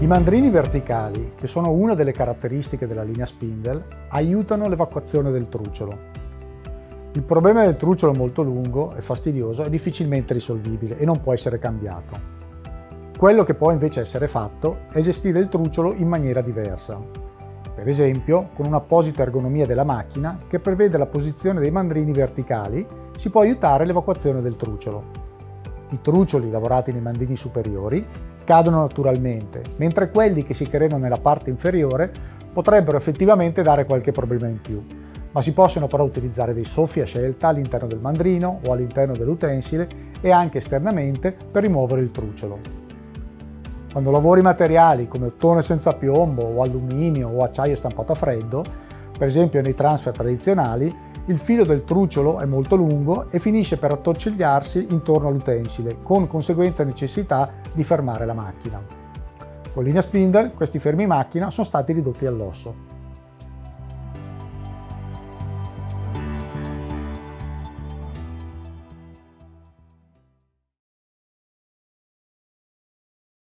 I mandrini verticali, che sono una delle caratteristiche della linea spindle, aiutano l'evacuazione del truciolo. Il problema del truciolo molto lungo e fastidioso è difficilmente risolvibile e non può essere cambiato. Quello che può invece essere fatto è gestire il truciolo in maniera diversa. Per esempio, con un'apposita ergonomia della macchina che prevede la posizione dei mandrini verticali, si può aiutare l'evacuazione del truciolo. I trucioli lavorati nei mandrini superiori cadono naturalmente, mentre quelli che si creano nella parte inferiore potrebbero effettivamente dare qualche problema in più, ma si possono però utilizzare dei soffi a scelta all'interno del mandrino o all'interno dell'utensile e anche esternamente per rimuovere il truciolo. Quando lavori materiali come ottone senza piombo o alluminio o acciaio stampato a freddo, per esempio nei transfer tradizionali, il filo del truciolo è molto lungo e finisce per attorcigliarsi intorno all'utensile, con conseguenza necessità di fermare la macchina. Con linea spindle questi fermi macchina sono stati ridotti all'osso.